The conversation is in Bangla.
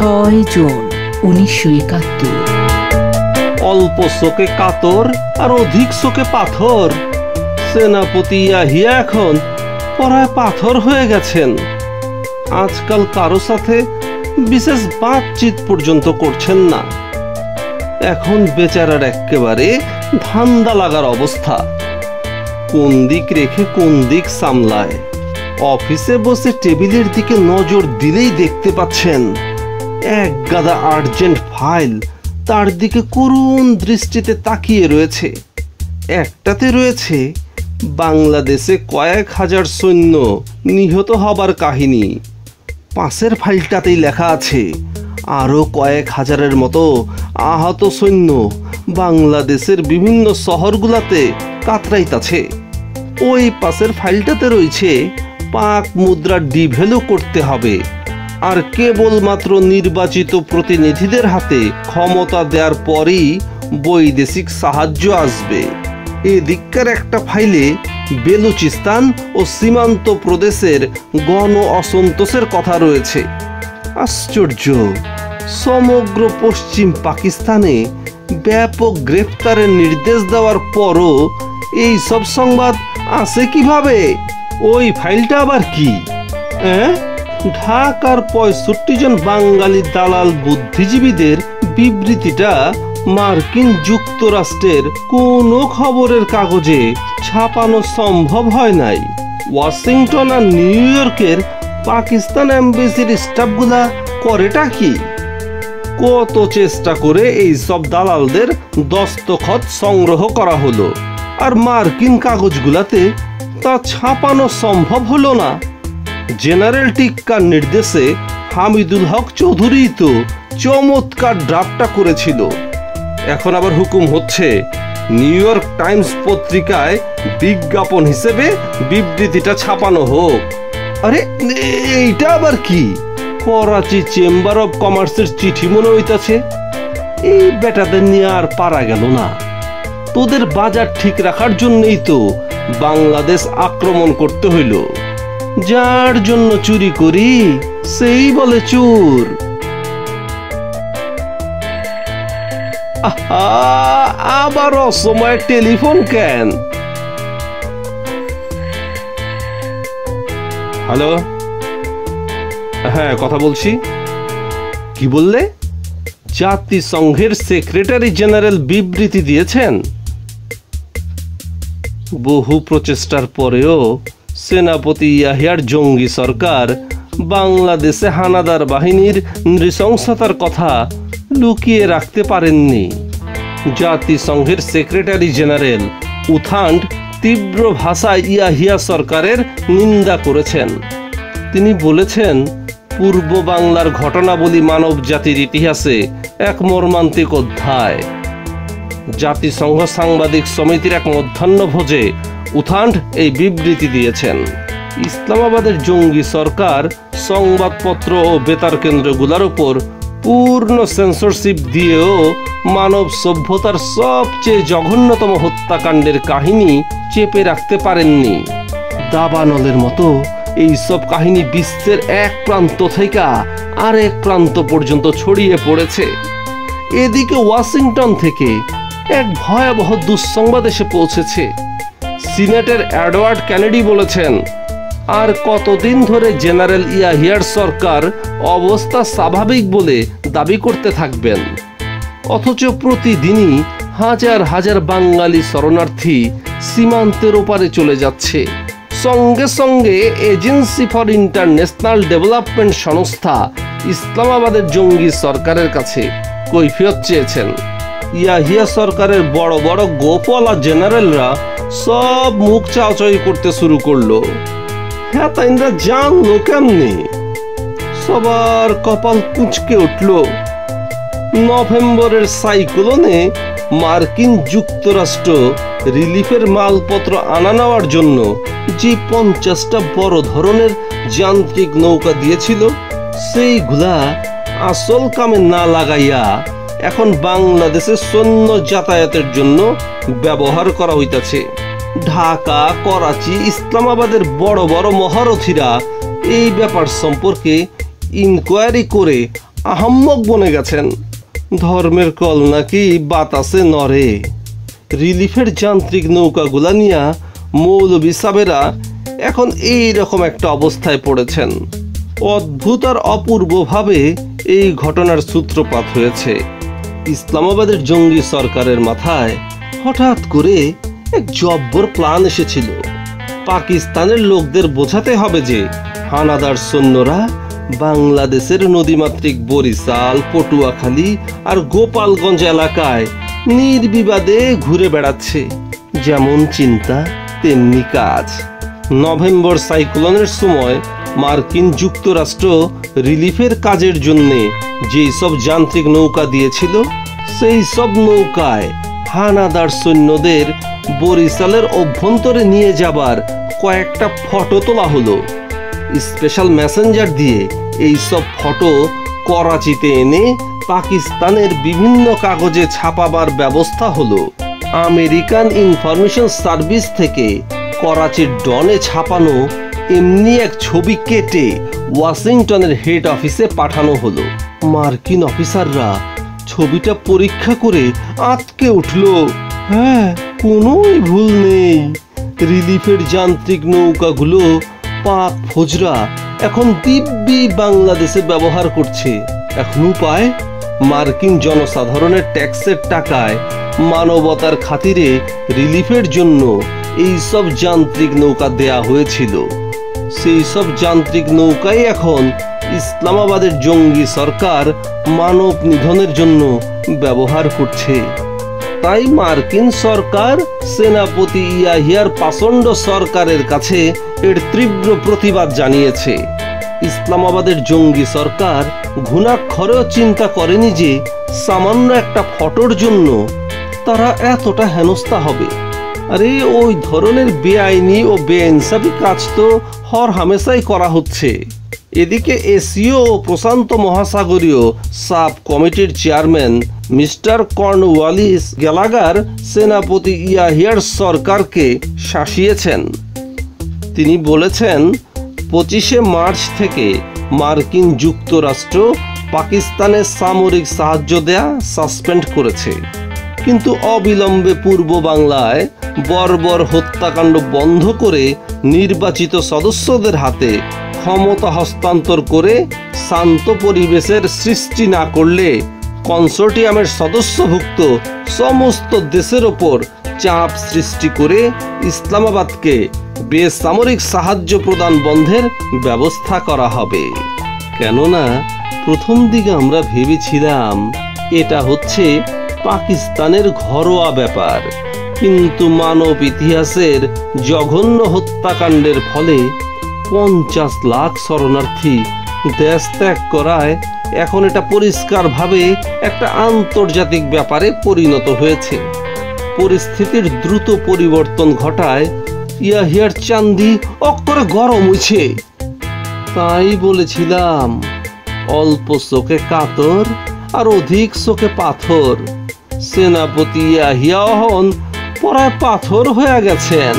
ছয় জুন, উনিশশো একাত্তর। অল্প শোকে কাতর আর অধিক শোকে পাথর। সেনাপতি আহিয়া এখন পরায় পাথর হয়ে গেছেন। আজকাল কারও সাথে বিশেষ বাতচিত পর্যন্ত করছেন না। এখন বেচারার একেবারে ধান্দা লাগার অবস্থা। কোন দিক রেখে কোন দিক সামলায়। অফিসে বসে টেবিলের দিকে নজর দিলেই দেখতে পাচ্ছেন। এক গাদা আর্জেন্ট ফাইল তার দিকে করুণ দৃষ্টিতে তাকিয়ে রয়েছে। একটাতে রয়েছে বাংলাদেশে কয়েক হাজার সৈন্য নিহত হবার কাহিনী। পাশের ফাইলটাতেই লেখা আছে, আরও কয়েক হাজারের মতো আহত সৈন্য বাংলাদেশের বিভিন্ন শহরগুলাতে কাতরাইতাছে। ওই পাশের ফাইলটাতে রয়েছে পাক মুদ্রা ডিভেলও করতে হবে। আর কেবলমাত্র নির্বাচিত প্রতিনিধিদের হাতে ক্ষমতা দেওয়ার পরই বৈদেশিক সাহায্য আসবে। এদিককার একটা ফাইলে বেলুচিস্তান ও সীমান্ত প্রদেশের গণ অসন্তোষের কথা রয়েছে। আশ্চর্য! সমগ্র পশ্চিম পাকিস্তানে ব্যাপক গ্রেফতারের নির্দেশ দেওয়ার পরও এই সব সংবাদ আসে কীভাবে? ওই ফাইলটা আবার কি? হ্যাঁ ঢাকার পঁয়ষট্টি জন বাঙালি দালাল বুদ্ধিজীবীদের বিবৃতিটা মার্কিন যুক্তরাষ্ট্রের কোনো খবরের কাগজে ছাপানো সম্ভব হয় নাই। ওয়াশিংটন আর নিউ ইয়র্কের পাকিস্তান এম্বাসির স্টাফগুলা করেটা কি? কত চেষ্টা করে এই সব দালালদের দস্তখত সংগ্রহ করা হলো? আর মার্কিন কাগজগুলাতে তা ছাপানো সম্ভব হলো না? জেনারেল টিক্কার নির্দেশে হামিদুল হক চৌধুরী তো চমৎকার ড্রাফটটা করেছিল। এখন আবার হুকুম হচ্ছে নিউ ইয়র্ক টাইমস পত্রিকায় বিজ্ঞাপন হিসেবে বিবৃতিটা ছাপানো হোক। আরে, এইটা আবার কি? করাচি চেম্বার অফ কমার্সের চিঠি মনে হইতাছে। এই বেটাদের নিয়ে আর পারা গেল না। তোদের বাজার ঠিক রাখার জন্যই তো বাংলাদেশ আক্রমণ করতে হইল। যার জন্য চুরি করি, সেই বলে চুর। আবার অসময়ে টেলিফোন কেন? হ্যালো? হ্যাঁ কথা বলছি। কি বললে? জাতিসংঘের সেক্রেটারি জেনারেল বিবৃতি দিয়েছেন। বহু প্রচেষ্টার পরেও সেনাপতি ইয়াহিয়ার জঙ্গি সরকার, বাংলাদেশে হানাদার বাহিনীর নৃশংসতার কথা লুকিয়ে রাখতে পারেননি। জাতিসংঘের সেক্রেটারি জেনারেল উথান্ড তীব্র ভাষায় ইয়াহিয়া সরকারের নিন্দা করেছেন। তিনি বলেছেন, পূর্ব বাংলার ঘটনাবলী মানব জাতির ইতিহাসে এক মর্মান্তিক অধ্যায়। জাতিসংঘ সাংবাদিক সমিতির এক মধ্যাহ্ন ভোজে উথান্ড এই বিবৃতি দিয়েছেন। ইসলামাবাদের জঙ্গি সরকার সংবাদপত্র ও বেতার কেন্দ্রগুলোর উপর পূর্ণ সেন্সরশিপ দিয়েও মানব সভ্যতার সবচেয়ে জঘন্যতম হত্যাকাণ্ডের কাহিনী চেপে রাখতে পারেননি। দাবানলের মতো এই সব কাহিনী বিশ্বের এক প্রান্ত থেকে আরেক প্রান্ত পর্যন্ত ছড়িয়ে পড়েছে। এদিকে ওয়াশিংটন থেকে এক ভয়াবহ দুঃসংবাদ এসে পৌঁছেছে। সিনেটের অ্যাডওয়ার্ড ক্যানেডি বলেছেন, আর কতদিন ধরে জেনারেল ইয়াহিয়ার সরকার অবস্থা স্বাভাবিক বলে দাবি করতে থাকবেন। অথচ প্রতিদিনই হাজার হাজার বাঙালি শরণার্থী সীমান্তের ওপারে চলে যাচ্ছে। সঙ্গে সঙ্গে এজেন্সি ফর ইন্টারন্যাশনাল ডেভেলপমেন্ট সংস্থা ইসলামাবাদের জঙ্গি সরকারের কাছে কৈফিয়ত চেয়েছেন। ইয়াহিয়া সরকারের বড় বড় গোপওয়ালা জেনারেলরা সব মুখ চাওয়াচাই করতে শুরু করল। হ্যাঁ তাইনরা জানলো কেমনি? সবার কপাল কুঁচকে উঠল। নভেম্বরের সাইক্লোনে মার্কিন যুক্তরাষ্ট্র রিলিফের মালপত্র আনা নেওয়ার জন্য যে পঞ্চাশটা বড় ধরনের যান্ত্রিক নৌকা দিয়েছিল, সেইগুলা আসল কামে না লাগাইয়া এখন বাংলাদেশের সৈন্য যাতায়াতের জন্য ব্যবহার করা হইতাছে। ঢাকা, করাচি, ইসলামাবাদের বড় বড় মহারথীরা এই ব্যাপার সম্পর্কে ইনকোয়ারি করে আহাম্মক বনে গেছেন। ধর্মের কল নাকি বাতাসে নরে রিলিফের যান্ত্রিক নৌকাগুলা নিয়া মৌলবী সাবেরা এখন এই রকম একটা অবস্থায় পড়েছেন। অদ্ভুত আর অপূর্বভাবে এই ঘটনার সূত্রপাত হয়েছে। ইসলামাবাদের জঙ্গি সরকারের মাথায় হঠাৎ করে এক জব্বর প্ল্যান এসেছিল। পাকিস্তানের লোকদের বোঝাতে হবে যে, হানাদার সৈন্যরা বাংলাদেশের নদীমাতৃক বরিশাল, পটুয়াখালী আর গোপালগঞ্জ এলাকায় নির্বিবাদে ঘুরে বেড়াচ্ছে। যেমন চিন্তা, তেমনি কাজ। নভেম্বর সাইক্লোনের সময় মার্কিন যুক্তরাষ্ট্র রিলিফের কাজের জন্যে যেই সব যান্ত্রিক নৌকা দিয়েছিল, সেই সব নৌকায় হানাদার সৈন্যদের বরিশালের অভ্যন্তরে নিয়ে যাবার কয়েকটা ফটো তোলা হলো। স্পেশাল মেসেঞ্জার দিয়ে এই সব ফটো করাচিতে এনে পাকিস্তানের বিভিন্ন কাগজে ছাপাবার ব্যবস্থা হলো। আমেরিকান ইনফরমেশন সার্ভিস থেকে করাচির ডনে ছাপানো এমনি এক ছবি কেটে ওয়াশিংটনের হেড অফিসে পাঠানো হলো। মার্কিন অফিসাররা ছবিটা পরীক্ষা করে আটকে উঠল। হ্যাঁ কোনোই ভুল নেই। রিলিফের যান্ত্রিক নৌকাগুলো পাক ফোজরা এখন দিব্যি বাংলাদেশে ব্যবহার করছে। এখন উপায়, মার্কিন জনসাধারণের ট্যাক্সের টাকায় মানবতার খাতিরে রিলিফের জন্য এই সব যান্ত্রিক নৌকা দেয়া হয়েছিল। সেই সব যান্ত্রিক নৌকাই এখন ইসলামাবাদের জঙ্গি সরকার মানব নিধনের জন্য ব্যবহার করছে। তাই মার্কিন সরকার সেনাপতি ইয়াহিয়ার পাচন্ড সরকারের কাছে এর তীব্র প্রতিবাদ জানিয়েছে। ইসলামাবাদের জঙ্গি সরকার ঘুণাক্ষরেও চিন্তা করেনি যে সামান্য একটা ফটোর জন্য তারা এতটা হেনস্থা হবে। আরে, ওই ধরনের বেআইনি ও বেইনসাফি কাজ তো হর হামেশাই করা হচ্ছে। এদিকে এশীয় ও প্রশান্ত মহাসাগরীয় সাব কমিটির চেয়ারম্যান মিস্টার কর্নওয়ালিস গ্যালাগার সেনাপতি ইয়াহিয়ার সরকারকে শাসিয়েছেন। তিনি বলেছেন, পঁচিশে মার্চ থেকে মার্কিন যুক্তরাষ্ট্র পাকিস্তানের সামরিক সাহায্য দেয়া সাসপেন্ড করেছে। কিন্তু অবিলম্বে পূর্ব বাংলায় বর্বর হত্যাকাণ্ড বন্ধ করে নির্বাচিত সদস্যদের হাতে ক্ষমতা হস্তান্তর করে শান্ত পরিবেশের সৃষ্টি না করলে কনসোর্টিয়ামের সদস্যভুক্ত সমস্ত দেশের ওপর চাপ সৃষ্টি করে ইসলামাবাদকে বেসামরিক সাহায্য প্রদান বন্ধের ব্যবস্থা করা হবে। কেননা, প্রথম দিকে আমরা ভেবেছিলাম এটা হচ্ছে পাকিস্তানের ঘরোয়া ব্যাপার। কিন্তু মানব ইতিহাসের জঘন্য হত্যাকাণ্ডের ফলে পঞ্চাশ লাখ শরণার্থী। দেশ ত্যাগ করায় এখন এটা পরিষ্কারভাবে একটা আন্তর্জাতিক ব্যাপারে পরিণত হয়েছে। পরিস্থিতির দ্রুত পরিবর্তন ঘটায় ইয়াহিয়ার চান্দি অক্ষরে গরম হয়েছে। তাই বলেছিলাম, অল্প চোখে কাতর আর অধিক চোখে পাথর। সেনাপতি ইয়াহিয়া হন পরায় পাথর হয়ে গেছেন।